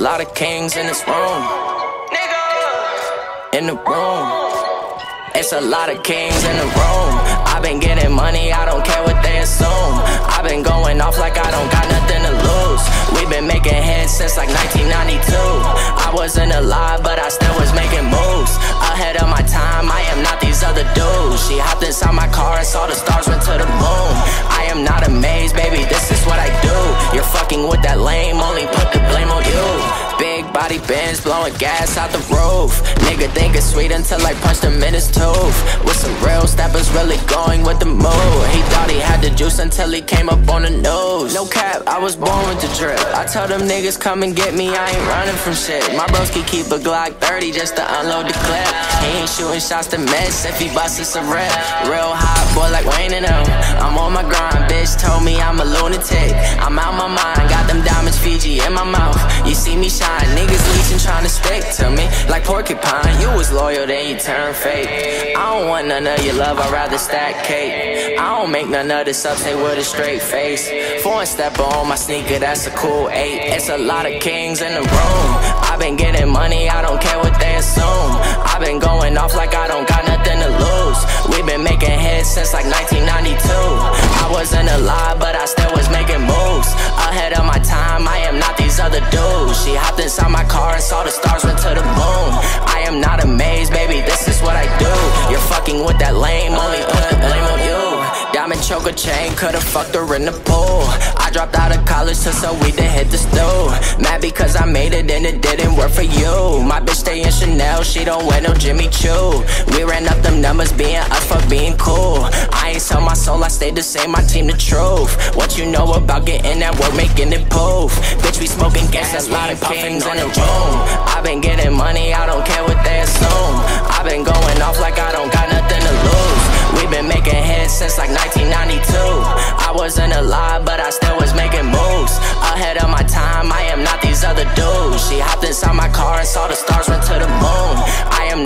lot of kings in this room. In the room. It's a lot of kings in the room. I've been getting money, I don't care what they assume. I've been going off like I don't got nothing to lose. We've been making hits since like 1992. I wasn't alive, but I still was making moves. Ahead of my time, I am not these other dudes. She body bends, blowing gas out the roof. Nigga think it's sweet until I punched him in his tooth. With some real steppers, really going with the move. He thought he had the juice until he came up on the news. No cap, I was born with the drip. I tell them niggas come and get me, I ain't running from shit. My broski keep a Glock 30 just to unload the clip. He ain't shooting shots to miss if he busts a rip. Real hot boy like Wayne and them. I'm on my grind, bitch told me I'm a lunatic. I'm out my mind, got them diamonds Fiji in my mouth. You see me shine, niggas trying to stick to me like porcupine. You was loyal, then you turn fake. I don't want none of your love, I'd rather stack cake. I don't make none of this up, say with a straight face. Foreign stepper on my sneaker, that's a cool eight. It's a lot of kings in the room. I've been getting money, I don't care what they assume. I've been going off like I don't She hopped inside my car and saw the stars went to the moon. I am not amazed, baby, this is what I do. You're fucking with that lame, only put the blame on you. Diamond choker chain, could've fucked her in the pool. I dropped out of college to sell weed to hit the stool. Mad because I made it and it didn't work for you. My bitch stay in Chanel, she don't wear no Jimmy Choo. We ran up them numbers, being us for being cool. I ain't sell my soul, I stayed the same, my team the truth. What you know about getting that work, making it poof? Bitch, we smoking gas, that's lot of kings in the room. I've been getting money, I don't care what they assume. I've been going off like I don't got nothing to lose. We've been making hits since like 1992. I wasn't alive, but I still was making moves. Ahead of my time, I am not these other dudes. She hopped inside my car and saw the stars went to the moon. I am